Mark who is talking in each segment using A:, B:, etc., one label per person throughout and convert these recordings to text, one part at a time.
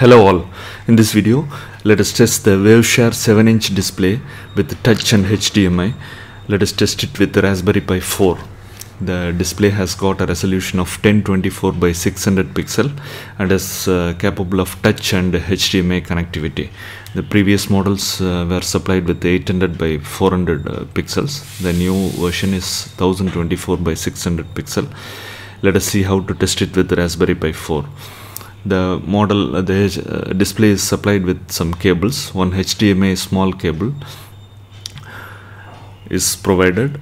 A: Hello all, in this video let us test the Waveshare 7 inch display with touch and HDMI. Let us test it with the Raspberry Pi 4. The display has got a resolution of 1024 by 600 pixel and is uh, capable of touch and HDMI connectivity. The previous models uh, were supplied with 800 by 400 uh, pixels. The new version is 1024 by 600 pixel. Let us see how to test it with Raspberry Pi 4 the model uh, the uh, display is supplied with some cables. One HDMI small cable is provided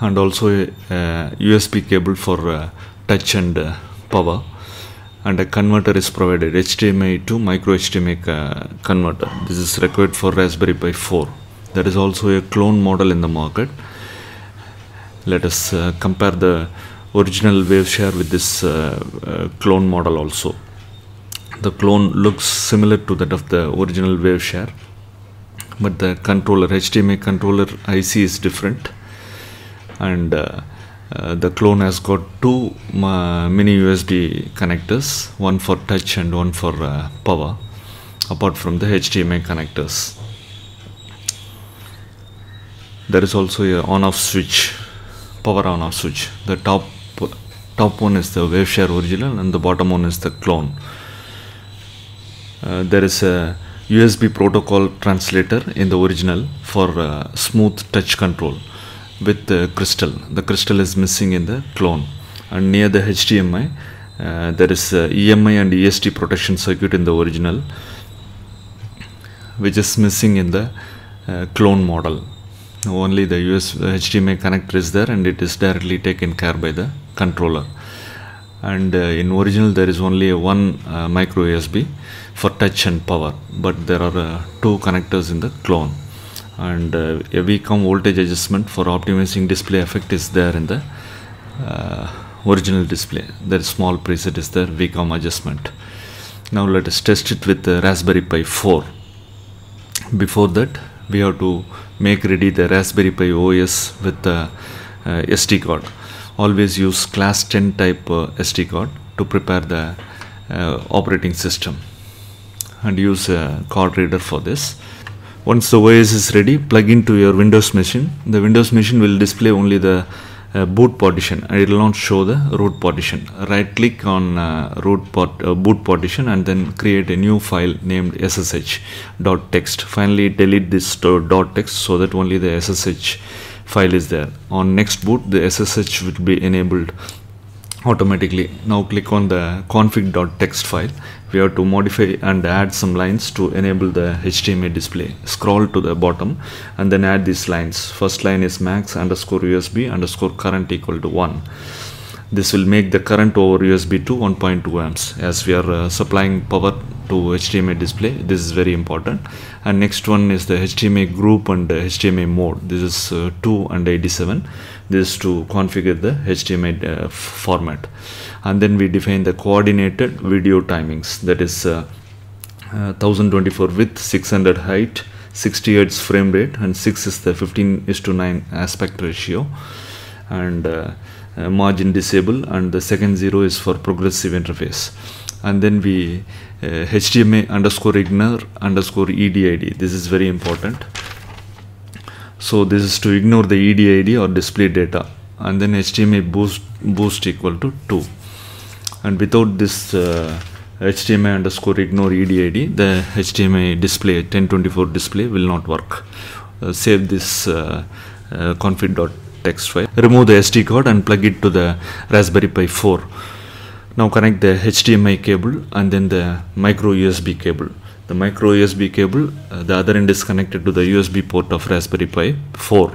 A: and also a, uh, USB cable for uh, touch and uh, power. And a converter is provided HDMI to micro HDMI uh, converter. This is required for Raspberry Pi 4 there is also a clone model in the market. Let us compare the original Waveshare with this uh, uh, clone model also. The clone looks similar to that of the original Waveshare but the controller HDMI controller IC is different. And uh, uh, the clone has got two uh, mini USB connectors one for touch and one for uh, power apart from the HDMI connectors. There is also a on off switch power on off switch. The top top one is the Waveshare original and the bottom one is the clone. Uh, there is a USB protocol translator in the original for uh, smooth touch control with the crystal. The crystal is missing in the clone and near the HDMI uh, there is EMI and ESD protection circuit in the original which is missing in the uh, clone model only the US HDMI connector is there and it is directly taken care by the controller. And uh, in original there is only one uh, micro USB for touch and power but there are uh, two connectors in the clone. And uh, a VCOM voltage adjustment for optimizing display effect is there in the uh, original display. There is small preset is there VCOM adjustment. Now let us test it with the Raspberry Pi 4 before that we have to make ready the Raspberry Pi OS with the uh, SD card. Always use class 10 type uh, SD card to prepare the uh, operating system and use a card reader for this. Once the OS is ready plug into your Windows machine. The Windows machine will display only the uh, boot partition. And it will not show the root partition. Right click on uh, root uh, boot partition and then create a new file named ssh dot text. Finally delete this dot text so that only the ssh file is there. On next boot the ssh will be enabled automatically. Now click on the config.txt file we have to modify and add some lines to enable the HDMI display. Scroll to the bottom and then add these lines. First line is max underscore USB underscore current equal to 1 this will make the current over USB to 1.2 amps as we are uh, supplying power to HDMI display. This is very important. And next one is the HDMI group and HDMI mode. This is uh, 2 and 87 this is to configure the HDMI uh, format. And then we define the coordinated video timings. That is uh, 1024 width 600 height 60 hertz frame rate and 6 is the 15 is to 9 aspect ratio. And uh, margin disable and the second zero is for progressive interface. And then we uh, underscore ignore underscore EDID this is very important. So this is to ignore the EDID or display data. And then HDMI boost boost equal to 2 and without this uh, underscore ignore EDID the HDMI display 1024 display will not work. Uh, save this uh, uh config.txt file remove the SD card and plug it to the Raspberry Pi 4 now connect the HDMI cable and then the micro USB cable. The micro USB cable uh, the other end is connected to the USB port of Raspberry Pi 4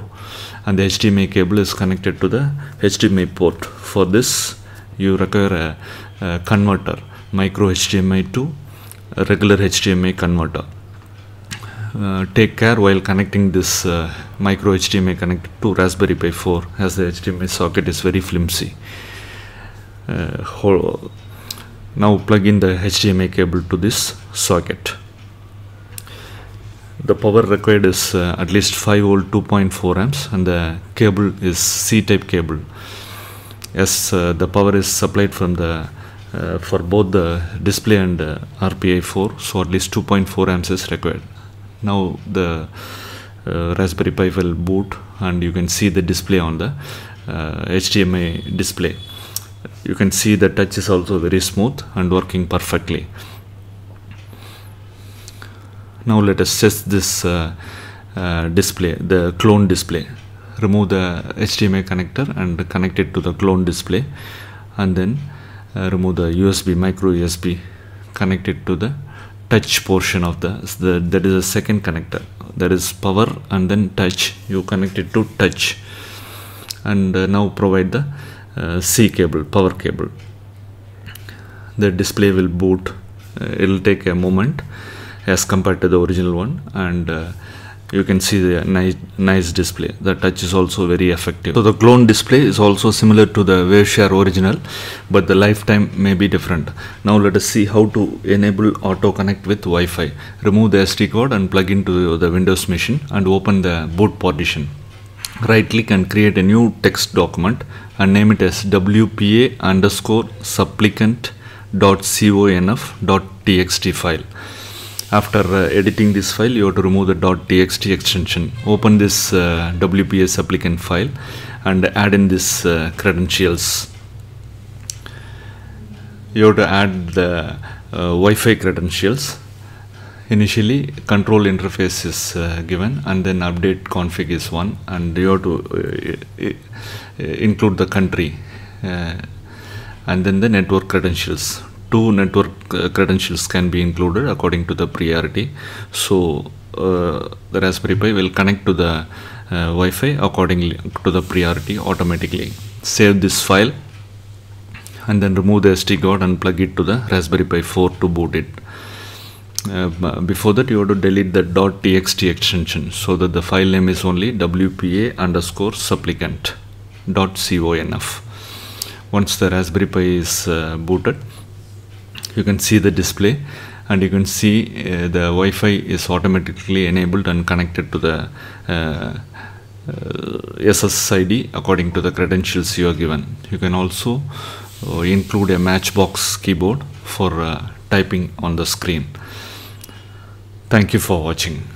A: and the HDMI cable is connected to the HDMI port. For this you require a, a converter micro HDMI to regular HDMI converter uh, take care while connecting this uh, micro HDMI connected to Raspberry Pi 4 as the HDMI socket is very flimsy. Uh, now plug in the HDMI cable to this socket. The power required is uh, at least 5 volt 2.4 amps and the cable is C type cable. As uh, the power is supplied from the uh, for both the display and uh, RPI 4 so at least 2.4 amps is required now the uh, Raspberry Pi will boot and you can see the display on the HDMI display. You can see the touch is also very smooth and working perfectly. Now let us test this uh, uh, display the clone display. Remove the HDMI connector and connect it to the clone display and then uh, remove the USB micro USB connect it to the touch portion of the, the that is a second connector. That is power and then touch. You connect it to touch. And uh, now provide the uh, C cable power cable. The display will boot. Uh, it will take a moment as compared to the original one. And uh, you can see the nice nice display. The touch is also very effective. So the clone display is also similar to the waveshare original but the lifetime may be different. Now let us see how to enable auto connect with wi-fi. Remove the sd card and plug into the windows machine and open the boot partition. Right click and create a new text document and name it as wpa underscore supplicant dot conf dot txt file after uh, editing this file you have to remove the .txt extension. Open this uh, WPA supplicant file and add in this uh, credentials. You have to add the uh, Wi-Fi credentials. Initially control interface is uh, given and then update config is one and you have to uh, include the country and then the network credentials two network uh, credentials can be included according to the priority. So uh, the Raspberry Pi will connect to the uh, Wi-Fi accordingly to the priority automatically. Save this file and then remove the SD card and plug it to the Raspberry Pi 4 to boot it. Uh, before that you have to delete the .txt extension so that the file name is only wpa underscore supplicant .conf once the Raspberry Pi is uh, booted you can see the display and you can see uh, the Wi-Fi is automatically enabled and connected to the uh, uh, SSID according to the credentials you are given. You can also uh, include a matchbox keyboard for uh, typing on the screen. Thank you for watching.